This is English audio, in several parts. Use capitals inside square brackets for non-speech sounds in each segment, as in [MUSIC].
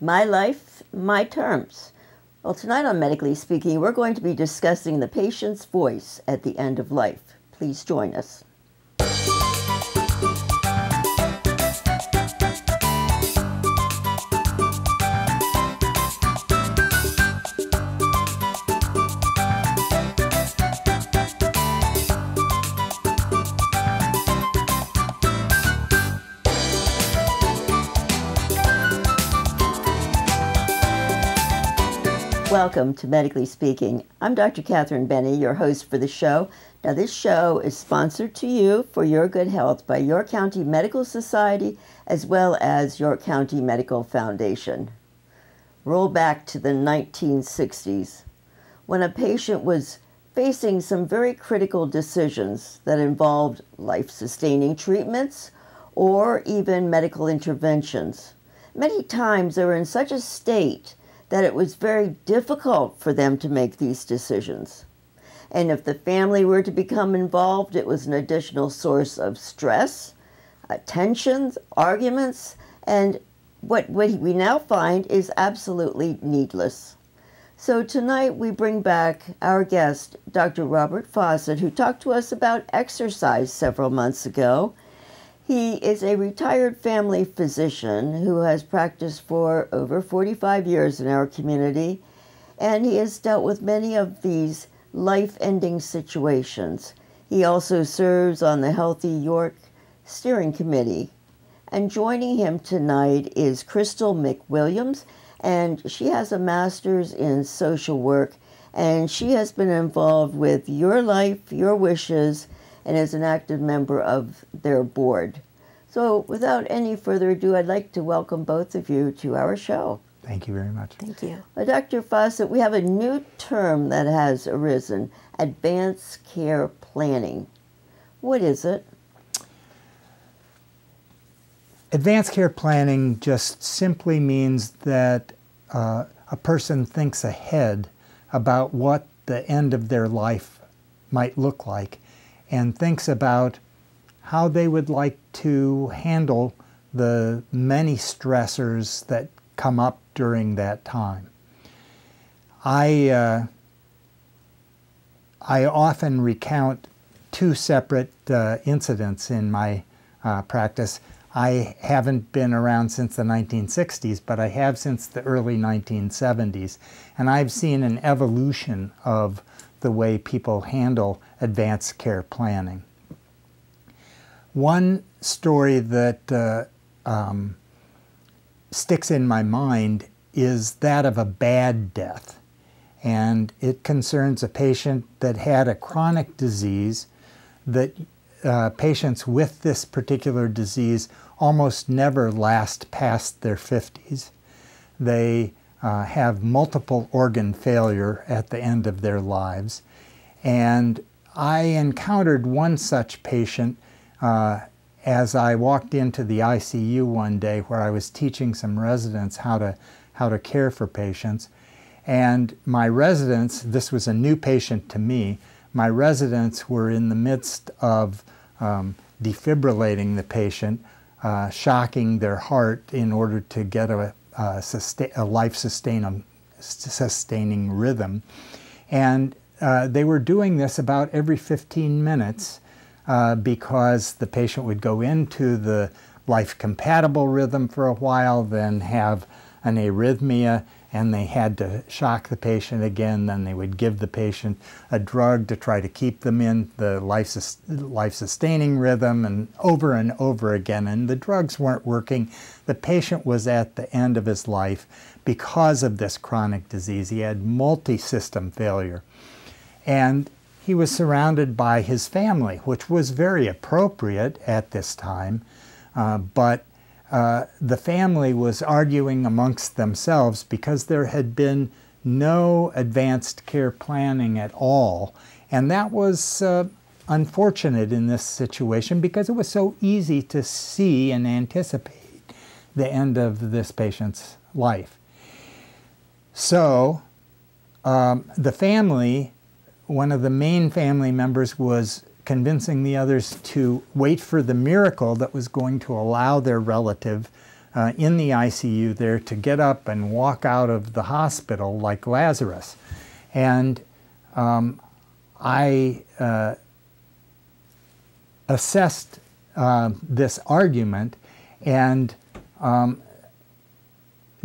My life, my terms. Well, tonight on Medically Speaking, we're going to be discussing the patient's voice at the end of life. Please join us. Welcome to Medically Speaking. I'm Dr. Catherine Bene, your host for the show. Now, this show is sponsored to you for your good health by York County Medical Society as well as York County Medical Foundation. Roll back to the 1960s when a patient was facing some very critical decisions that involved life sustaining treatments or even medical interventions. Many times they were in such a state that it was very difficult for them to make these decisions. And if the family were to become involved, it was an additional source of stress, uh, tensions, arguments, and what, what we now find is absolutely needless. So tonight we bring back our guest, Dr. Robert Fawcett, who talked to us about exercise several months ago he is a retired family physician who has practiced for over 45 years in our community, and he has dealt with many of these life ending situations. He also serves on the Healthy York Steering Committee. And joining him tonight is Crystal McWilliams, and she has a master's in social work, and she has been involved with Your Life, Your Wishes and is an active member of their board. So, without any further ado, I'd like to welcome both of you to our show. Thank you very much. Thank you. Uh, Dr. Fawcett, we have a new term that has arisen advanced care planning. What is it? Advanced care planning just simply means that uh, a person thinks ahead about what the end of their life might look like and thinks about how they would like to handle the many stressors that come up during that time. I, uh, I often recount two separate uh, incidents in my uh, practice. I haven't been around since the 1960s, but I have since the early 1970s. And I've seen an evolution of the way people handle advanced care planning. One story that uh, um, sticks in my mind is that of a bad death. And it concerns a patient that had a chronic disease that uh, patients with this particular disease almost never last past their 50s. They uh, have multiple organ failure at the end of their lives. And I encountered one such patient uh, as I walked into the ICU one day where I was teaching some residents how to, how to care for patients. And my residents, this was a new patient to me, my residents were in the midst of um, defibrillating the patient, uh, shocking their heart in order to get a, a, a life sustaining, sustaining rhythm. And uh, they were doing this about every 15 minutes uh, because the patient would go into the life compatible rhythm for a while, then have an arrhythmia, and they had to shock the patient again. Then they would give the patient a drug to try to keep them in the life, life sustaining rhythm, and over and over again. And the drugs weren't working. The patient was at the end of his life because of this chronic disease. He had multi system failure. And he was surrounded by his family, which was very appropriate at this time, uh, but uh, the family was arguing amongst themselves because there had been no advanced care planning at all. And that was uh, unfortunate in this situation because it was so easy to see and anticipate the end of this patient's life. So um, the family one of the main family members was convincing the others to wait for the miracle that was going to allow their relative uh, in the ICU there to get up and walk out of the hospital like Lazarus. And um, I uh, assessed uh, this argument and um,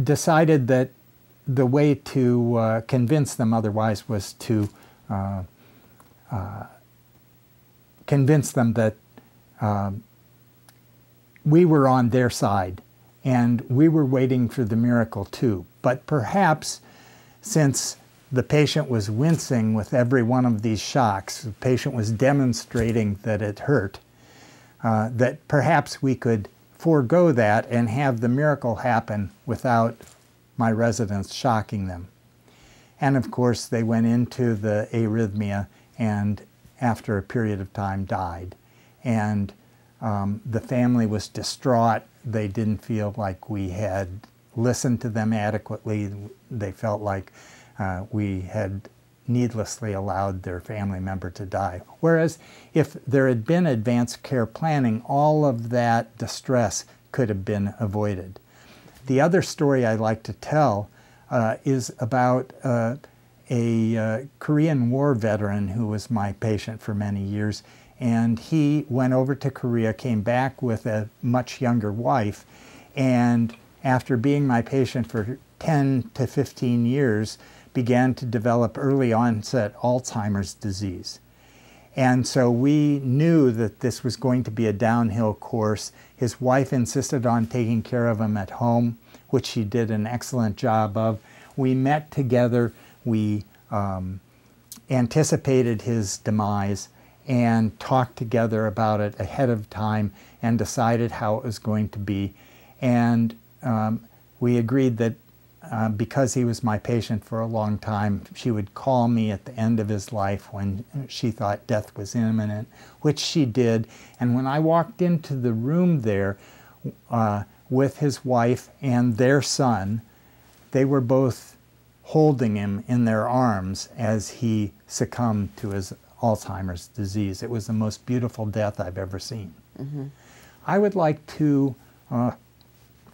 decided that the way to uh, convince them otherwise was to uh, uh, convince them that um, we were on their side and we were waiting for the miracle too. But perhaps since the patient was wincing with every one of these shocks, the patient was demonstrating that it hurt, uh, that perhaps we could forego that and have the miracle happen without my residents shocking them. And of course, they went into the arrhythmia and after a period of time died. And um, the family was distraught. They didn't feel like we had listened to them adequately. They felt like uh, we had needlessly allowed their family member to die. Whereas if there had been advanced care planning, all of that distress could have been avoided. The other story I like to tell uh, is about uh, a uh, Korean War veteran who was my patient for many years. And he went over to Korea, came back with a much younger wife, and after being my patient for 10 to 15 years, began to develop early onset Alzheimer's disease. And so we knew that this was going to be a downhill course. His wife insisted on taking care of him at home, which she did an excellent job of. We met together, we um, anticipated his demise, and talked together about it ahead of time and decided how it was going to be. And um, we agreed that uh, because he was my patient for a long time, she would call me at the end of his life when she thought death was imminent, which she did. And when I walked into the room there uh, with his wife and their son, they were both holding him in their arms as he succumbed to his Alzheimer's disease. It was the most beautiful death I've ever seen. Mm-hmm. I would like to uh,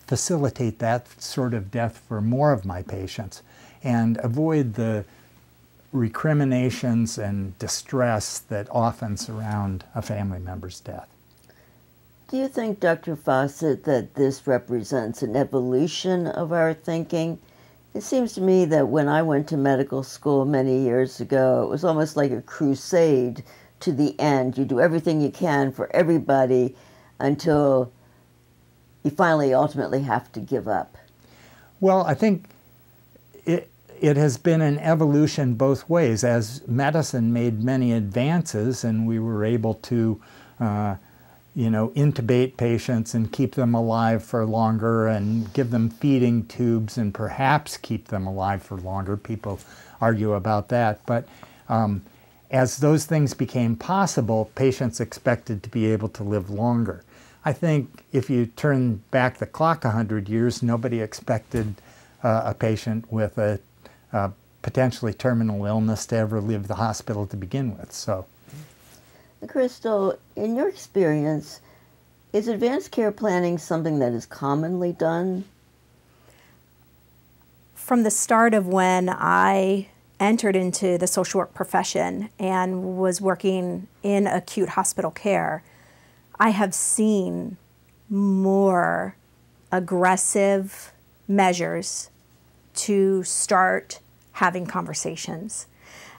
facilitate that sort of death for more of my patients and avoid the recriminations and distress that often surround a family member's death. Do you think, Dr. Fawcett, that this represents an evolution of our thinking? It seems to me that when I went to medical school many years ago, it was almost like a crusade to the end. You do everything you can for everybody until you finally ultimately have to give up? Well, I think it, it has been an evolution both ways. As medicine made many advances and we were able to, uh, you know, intubate patients and keep them alive for longer and give them feeding tubes and perhaps keep them alive for longer. People argue about that. But um, as those things became possible, patients expected to be able to live longer. I think if you turn back the clock 100 years, nobody expected uh, a patient with a, a, potentially terminal illness to ever leave the hospital to begin with. So, Crystal, in your experience, is advanced care planning something that is commonly done? From the start of when I entered into the social work profession and was working in acute hospital care, I have seen more aggressive measures to start having conversations.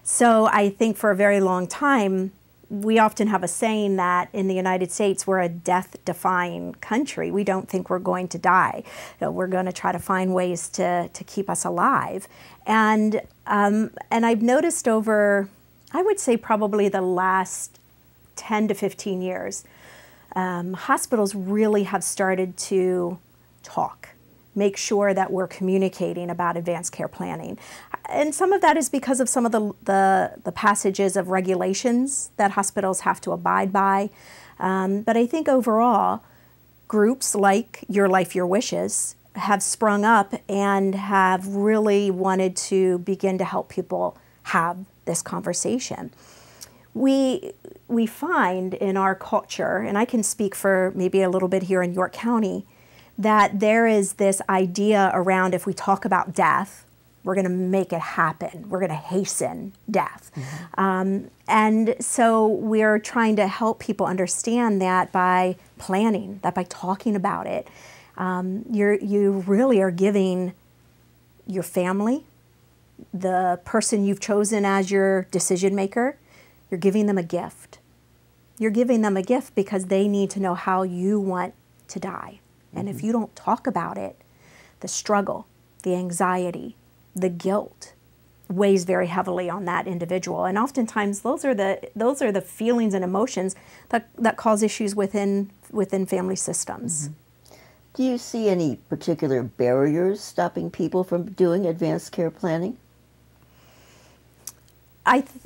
So I think for a very long time, we often have a saying that in the United States, we're a death defying country. We don't think we're going to die. We're going to try to find ways to, to keep us alive. And, um, and I've noticed over, I would say, probably the last 10 to 15 years, um, hospitals really have started to talk, make sure that we're communicating about advanced care planning. And some of that is because of some of the, the, the passages of regulations that hospitals have to abide by. Um, but I think overall, groups like Your Life, Your Wishes have sprung up and have really wanted to begin to help people have this conversation we we find in our culture, and I can speak for maybe a little bit here in York County, that there is this idea around if we talk about death, we're going to make it happen. We're going to hasten death. Mm-hmm. Um, and so we're trying to help people understand that by planning, that by talking about it, um, you're, you really are giving your family, the person you've chosen as your decision maker, you're giving them a gift. You're giving them a gift because they need to know how you want to die. And mm-hmm. if you don't talk about it, the struggle, the anxiety, the guilt weighs very heavily on that individual. And oftentimes those are the those are the feelings and emotions that, that cause issues within within family systems. Mm-hmm. Do you see any particular barriers stopping people from doing advanced care planning? I, th-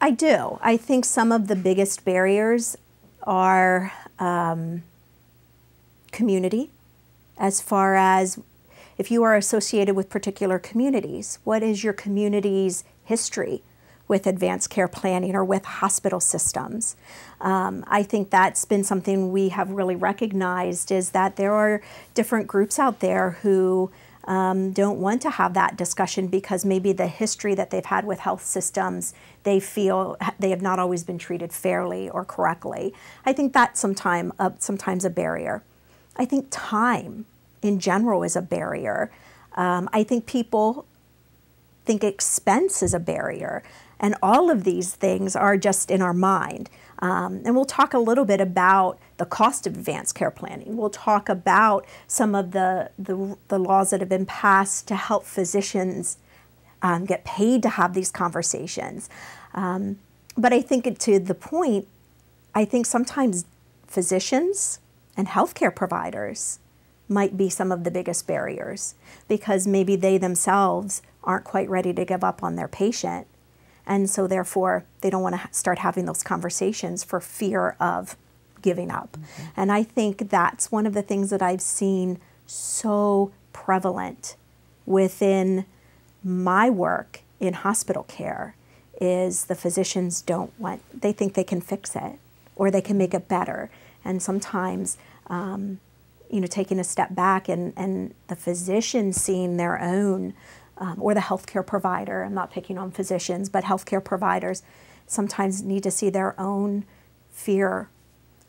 I do. I think some of the biggest barriers are um, community, as far as if you are associated with particular communities, what is your community's history with advanced care planning or with hospital systems? Um, I think that's been something we have really recognized is that there are different groups out there who um, don't want to have that discussion because maybe the history that they've had with health systems, they feel they have not always been treated fairly or correctly. I think that's sometime, uh, sometimes a barrier. I think time in general is a barrier. Um, I think people think expense is a barrier. And all of these things are just in our mind. Um, and we'll talk a little bit about the cost of advanced care planning. We'll talk about some of the, the, the laws that have been passed to help physicians um, get paid to have these conversations. Um, but I think to the point, I think sometimes physicians and healthcare providers might be some of the biggest barriers because maybe they themselves aren't quite ready to give up on their patient. And so, therefore, they don't want to start having those conversations for fear of giving up. Mm-hmm. And I think that's one of the things that I've seen so prevalent within my work in hospital care is the physicians don't want, they think they can fix it or they can make it better. And sometimes um, you know, taking a step back and, and the physician seeing their own, um, or the healthcare provider, I'm not picking on physicians, but healthcare providers sometimes need to see their own fear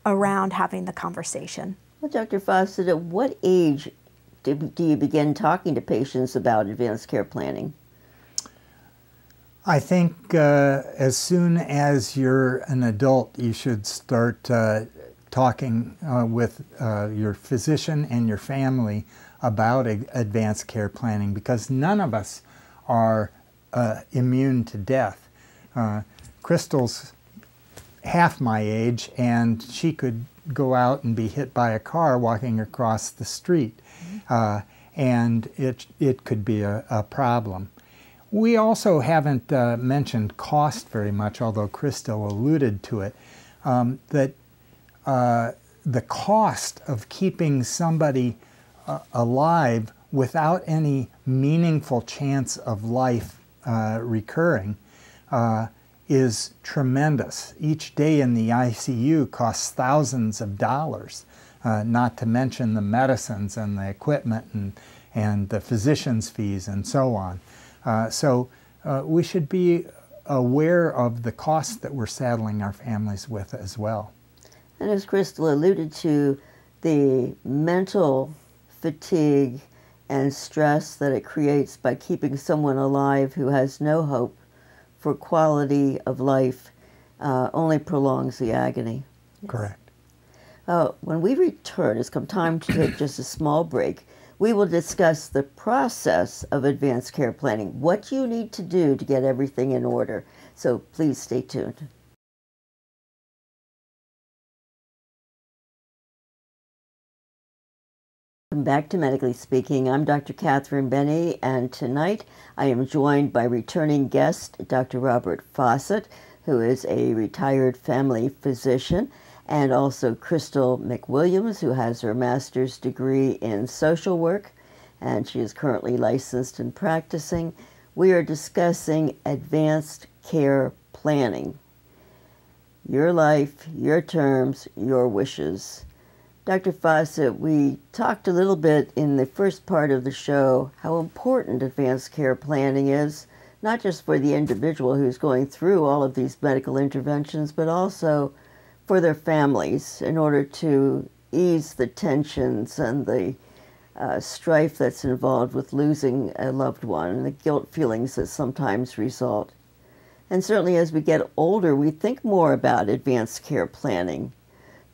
around having the conversation. Well, Dr. Fawcett, at what age do, do you begin talking to patients about advanced care planning? I think uh, as soon as you're an adult, you should start uh, talking uh, with uh, your physician and your family about advanced care planning because none of us are uh, immune to death. Uh, Crystal's half my age and she could go out and be hit by a car walking across the street uh, and it, it could be a, a problem. We also haven't uh, mentioned cost very much, although Crystal alluded to it, um, that uh, the cost of keeping somebody uh, alive without any meaningful chance of life uh, recurring uh, is tremendous. Each day in the ICU costs thousands of dollars, uh, not to mention the medicines and the equipment and, and the physician's fees and so on. so we should be aware of the cost that we're saddling our families with as well. And as Crystal alluded to, the mental fatigue and stress that it creates by keeping someone alive who has no hope for quality of life uh, only prolongs the agony. Correct. Uh, when we return, it's come time to take just a small break. We will discuss the process of advanced care planning, what you need to do to get everything in order. So please stay tuned. Back to Medically Speaking. I'm Dr. Catherine Bene, and tonight I am joined by returning guest Dr. Robert Fawcett, who is a retired family physician, and also Crystal McWilliams, who has her master's degree in social work, and she is currently licensed and practicing. We are discussing advanced care planning. Your life, your terms, your wishes. Dr. Fawcett, we talked a little bit in the first part of the show how important advanced care planning is, not just for the individual who's going through all of these medical interventions, but also for their families in order to ease the tensions and the uh, strife that's involved with losing a loved one and the guilt feelings that sometimes result. And certainly as we get older, we think more about advanced care planning.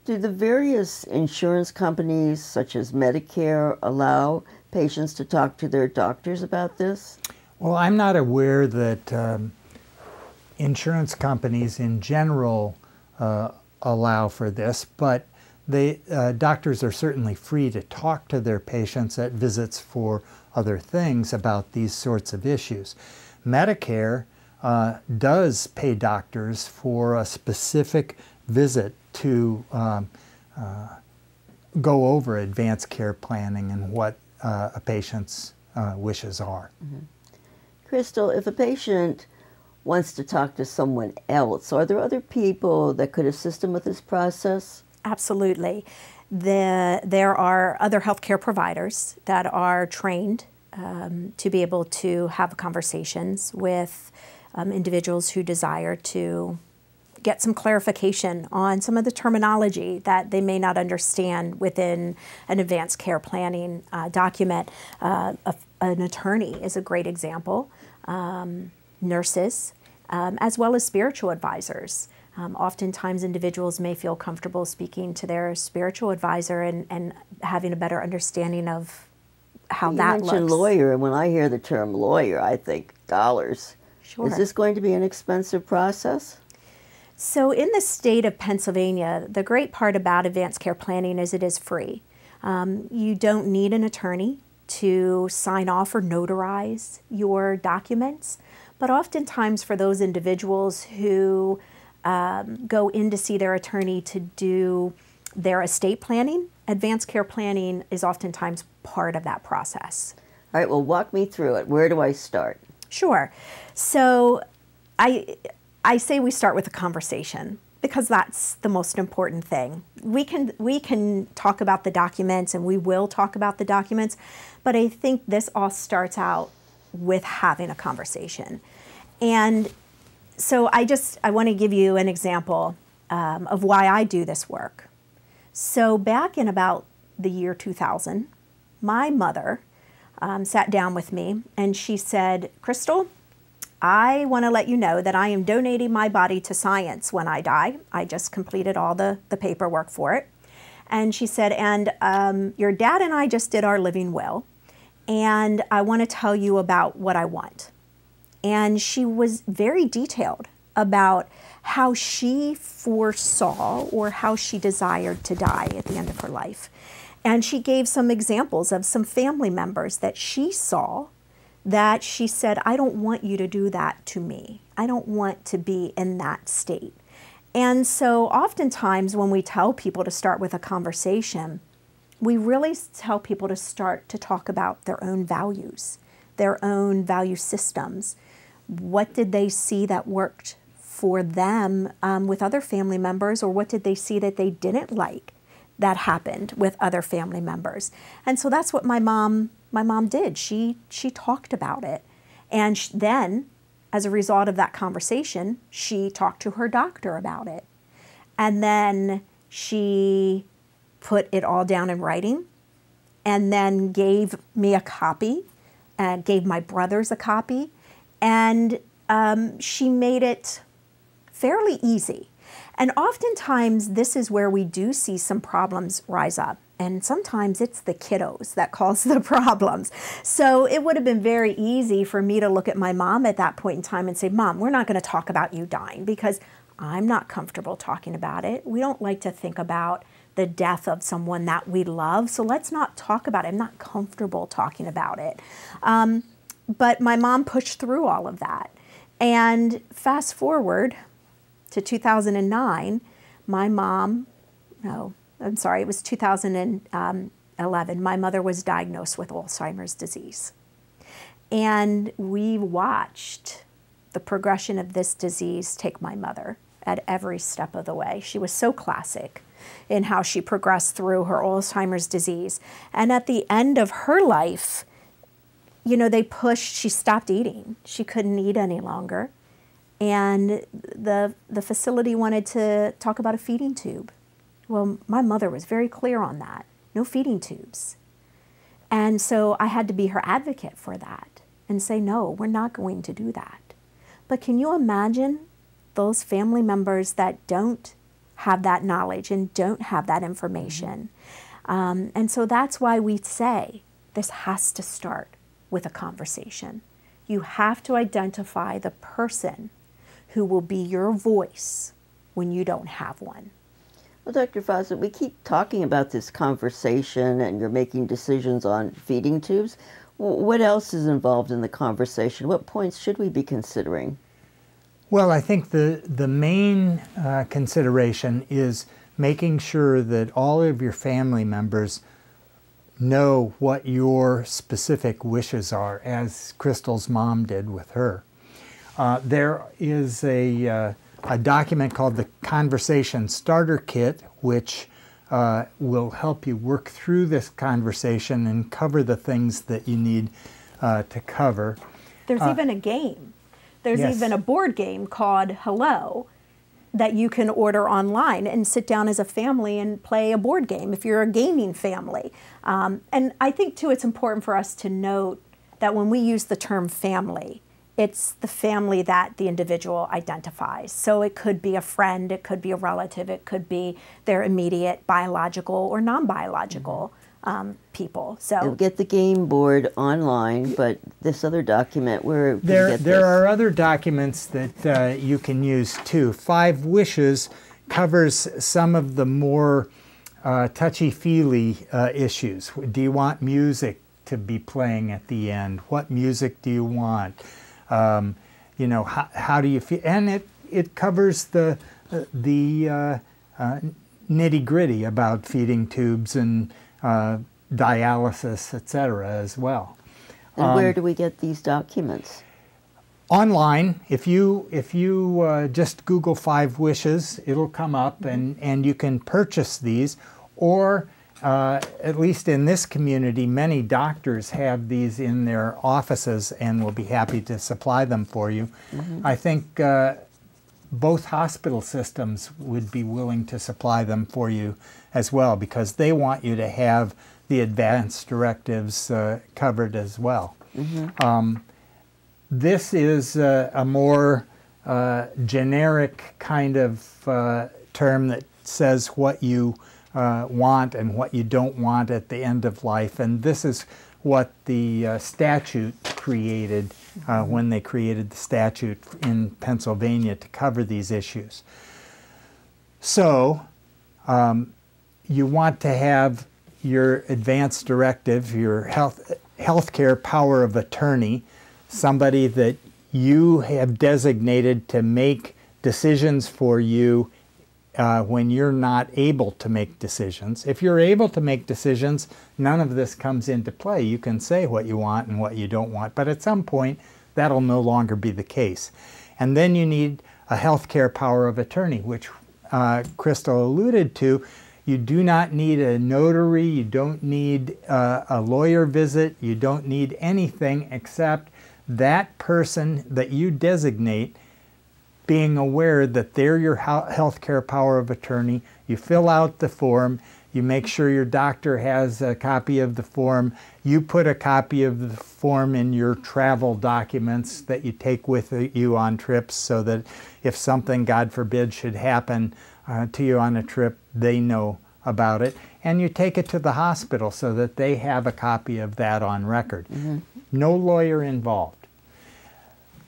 Do the various insurance companies, such as Medicare, allow patients to talk to their doctors about this? Well, I'm not aware that um, insurance companies in general uh, allow for this, but they, uh, doctors are certainly free to talk to their patients at visits for other things about these sorts of issues. Medicare uh, does pay doctors for a specific visit to um, uh, go over advanced care planning and what uh, a patient's uh, wishes are. Mm-hmm. Crystal, if a patient wants to talk to someone else, are there other people that could assist them with this process? Absolutely. The, there are other healthcare providers that are trained um, to be able to have conversations with um, individuals who desire to get some clarification on some of the terminology that they may not understand within an advanced care planning uh, document. Uh, a, an attorney is a great example, um, nurses, um, as well as spiritual advisors. Um, oftentimes, individuals may feel comfortable speaking to their spiritual advisor and, and having a better understanding of how you that mentioned looks. lawyer, and when I hear the term lawyer, I think dollars. Sure. Is this going to be an expensive process? So, in the state of Pennsylvania, the great part about advanced care planning is it is free. Um, you don't need an attorney to sign off or notarize your documents, but oftentimes for those individuals who um, go in to see their attorney to do their estate planning, advanced care planning is oftentimes part of that process. All right, well, walk me through it. Where do I start? Sure. So, I I say we start with a conversation because that's the most important thing. We can we can talk about the documents and we will talk about the documents, but I think this all starts out with having a conversation. And so I just I want to give you an example um, of why I do this work. So back in about the year 2000, my mother um, sat down with me and she said, "Crystal, I want to let you know that I am donating my body to science when I die. I just completed all the, the paperwork for it. And she said, And um, your dad and I just did our living will, and I want to tell you about what I want. And she was very detailed about how she foresaw or how she desired to die at the end of her life. And she gave some examples of some family members that she saw that she said, I don't want you to do that to me. I don't want to be in that state. And so, oftentimes, when we tell people to start with a conversation, we really tell people to start to talk about their own values, their own value systems. What did they see that worked for them um, with other family members, or what did they see that they didn't like that happened with other family members? And so that's what my mom my mom did. She she talked about it, and sh- then, as a result of that conversation, she talked to her doctor about it, and then she put it all down in writing, and then gave me a copy, and gave my brothers a copy, and um, she made it fairly easy. And oftentimes, this is where we do see some problems rise up and sometimes it's the kiddos that cause the [LAUGHS] problems. So it would have been very easy for me to look at my mom at that point in time and say, Mom, we're not going to talk about you dying because I'm not comfortable talking about it. We don't like to think about the death of someone that we love. So let's not talk about it. I'm not comfortable talking about it. Um, but my mom pushed through all of that. And fast forward to 2009, my mom, no, I'm sorry, it was 2011, um, my mother was diagnosed with Alzheimer's disease. And we watched the progression of this disease take my mother at every step of the way. She was so classic. in how she progressed through her Alzheimer's disease. And at the end of her life, you know, they pushed, she stopped eating. She couldn't eat any longer. And the, the facility wanted to talk about a feeding tube. Well, my mother was very clear on that no feeding tubes. And so I had to be her advocate for that and say, no, we're not going to do that. But can you imagine those family members that don't have that knowledge and don't have that information? Um, and so that's why we say this has to start with a conversation. You have to identify the person who will be your voice when you don't have one. Well, Dr. Fawcett, we keep talking about this conversation and you're making decisions on feeding tubes. What else is involved in the conversation? What points should we be considering? Well, I think the, the main uh, consideration is making sure that all of your family members know what your specific wishes are, as Crystal's mom did with her. Uh, there is a, uh, a document called the Conversation Starter Kit, which uh, will help you work through this conversation and cover the things that you need uh, to cover. There's uh, even a game. There's yes. even a board game called Hello that you can order online and sit down as a family and play a board game if you're a gaming family. Um, and I think, too, it's important for us to note that when we use the term family, it's the family that the individual identifies. So it could be a friend, it could be a relative, it could be their immediate biological or non biological um, people. So You'll get the game board online, but this other document, where there there are other documents that uh, you can use too. Five Wishes covers some of the more uh, touchy feely uh, issues. Do you want music to be playing at the end? What music do you want? Um, you know, how, how, do you feel? And it, it covers the, the uh, uh, nitty gritty about feeding tubes and uh, dialysis, etc., as well. And um, where do we get these documents? Online, if you if you uh, just Google Five Wishes, it'll come up, and and you can purchase these, or uh, at least in this community, many doctors have these in their offices and will be happy to supply them for you. Mm-hmm. I think uh, both hospital systems would be willing to supply them for you as well because they want you to have the advance directives uh, covered as well. Mm-hmm. Um, this is a more uh, generic kind of uh, term that says what you uh, want and what you don't want at the end of life. And this is what the uh, statute created uh, when they created the statute in Pennsylvania to cover these issues. So, um, you want to have your advance directive, your health healthcare power of attorney, somebody that you have designated to make decisions for you uh, when you're not able to make decisions. If you're able to make decisions, none of this comes into play. You can say what you want and what you don't want, but at some point, that'll no longer be the case. And then you need a healthcare power of attorney, which uh, Crystal alluded to. You do not need a notary, you don't need uh, a lawyer visit, you don't need anything except that person that you designate being aware that they're your health care power of attorney. You fill out the form, you make sure your doctor has a copy of the form, you put a copy of the form in your travel documents that you take with you on trips so that if something, God forbid, should happen uh, to you on a trip, they know about it. And you take it to the hospital so that they have a copy of that on record. Mm-hmm. No lawyer involved.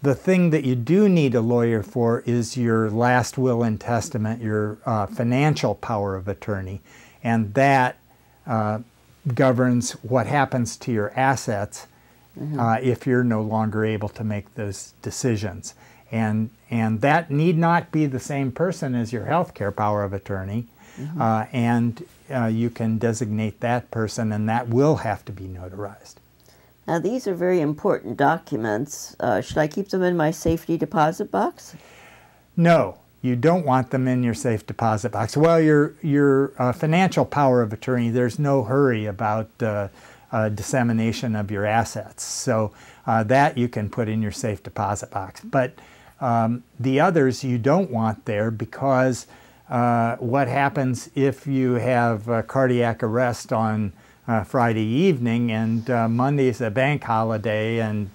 The thing that you do need a lawyer for is your last will and testament, your uh, financial power of attorney, and that uh, governs what happens to your assets mm-hmm. uh, if you're no longer able to make those decisions. And, and that need not be the same person as your healthcare power of attorney. Mm-hmm. Uh, and uh, you can designate that person, and that will have to be notarized. Now, these are very important documents. Uh, should I keep them in my safety deposit box? No, you don't want them in your safe deposit box. Well, your your uh, financial power of attorney, there's no hurry about uh, uh, dissemination of your assets. So uh, that you can put in your safe deposit box. But um, the others you don't want there because uh, what happens if you have cardiac arrest on uh, Friday evening and Monday is a bank holiday and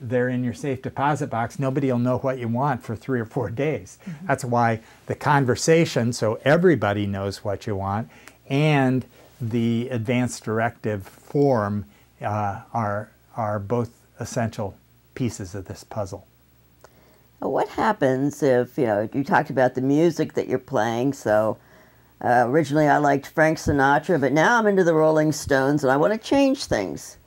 they're in your safe deposit box, nobody will know what you want for three or four days. Mm-hmm. That's why the conversation, so everybody knows what you want, and the advance directive form uh, are, are both essential pieces of this puzzle. What happens if, you know, you talked about the music that you're playing, so uh, originally I liked Frank Sinatra, but now I'm into the Rolling Stones and I want to change things.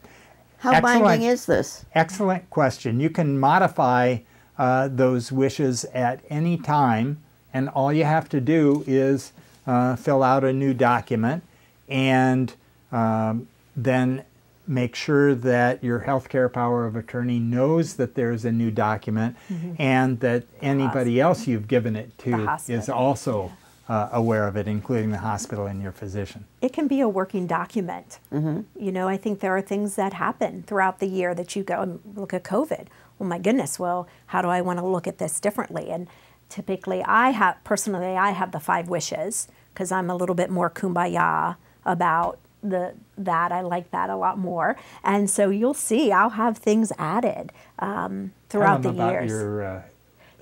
How Excellent. binding is this? Excellent question. You can modify uh, those wishes at any time, and all you have to do is uh, fill out a new document and um, then make sure that your healthcare power of attorney knows that there's a new document mm-hmm. and that anybody else you've given it to is also uh, aware of it, including the hospital and your physician. It can be a working document. Mm-hmm. You know, I think there are things that happen throughout the year that you go and look at COVID. Well, my goodness, well, how do I want to look at this differently? And typically, I have, personally, I have the five wishes because I'm a little bit more kumbaya about the that I like that a lot more, and so you'll see I'll have things added um, throughout the years. Your, uh,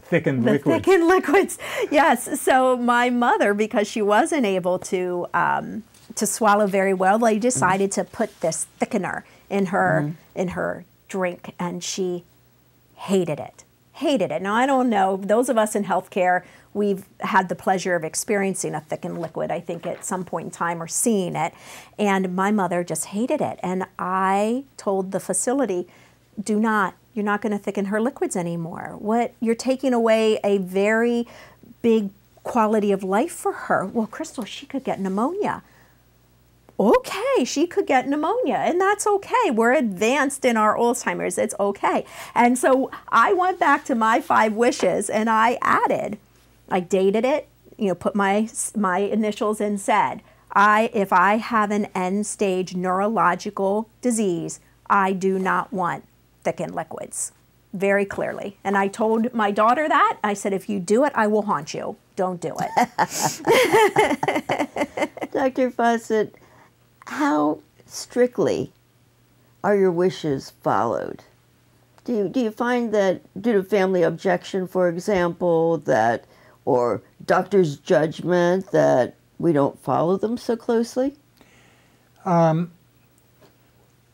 thickened the liquids. thickened [LAUGHS] liquids. Yes. So my mother, because she wasn't able to um, to swallow very well, they decided mm-hmm. to put this thickener in her mm-hmm. in her drink, and she hated it. Hated it. Now I don't know. Those of us in healthcare, we've had the pleasure of experiencing a thickened liquid. I think at some point in time or seeing it, and my mother just hated it. And I told the facility, do not you're not going to thicken her liquids anymore. What you're taking away a very big quality of life for her. Well, Crystal, she could get pneumonia. Okay, she could get pneumonia, and that's okay. We're advanced in our Alzheimer's, it's okay. And so I went back to my five wishes and I added, I dated it, you know, put my my initials and said, I if I have an end stage neurological disease, I do not want thickened liquids very clearly. And I told my daughter that. I said, if you do it, I will haunt you. Don't do it. [LAUGHS] Dr. Fawcett, how strictly are your wishes followed? Do you, do you find that due to family objection, for example, that or doctor's judgment that we don't follow them so closely? Um,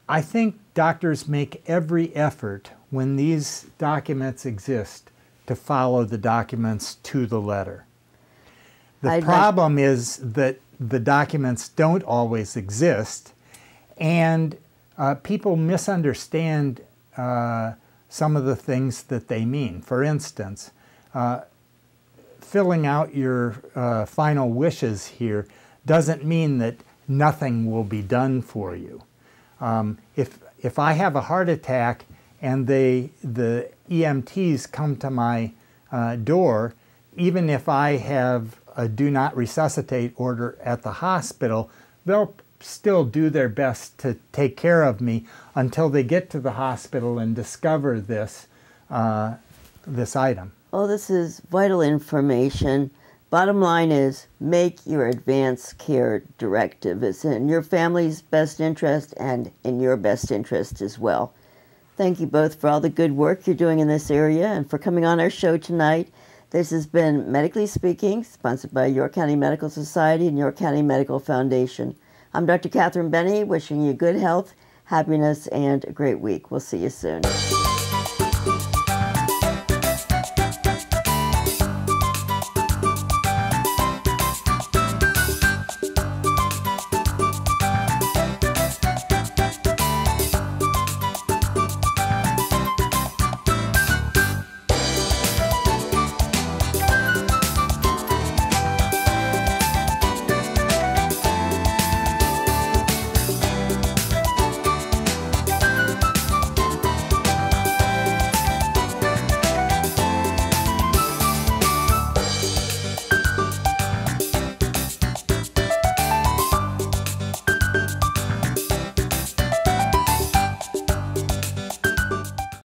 I think doctors make every effort when these documents exist to follow the documents to the letter. The I'd problem like... is that the documents don't always exist, and uh, people misunderstand uh, some of the things that they mean. For instance, uh, filling out your uh, final wishes here doesn't mean that nothing will be done for you. Um, if if I have a heart attack and they, the EMTs come to my uh, door, even if I have a do not resuscitate order at the hospital, they'll still do their best to take care of me until they get to the hospital and discover this, uh, this item. Oh, this is vital information. Bottom line is make your advance care directive. It's in your family's best interest and in your best interest as well. Thank you both for all the good work you're doing in this area and for coming on our show tonight. This has been Medically Speaking, sponsored by York County Medical Society and York County Medical Foundation. I'm Dr. Catherine Bene, wishing you good health, happiness, and a great week. We'll see you soon.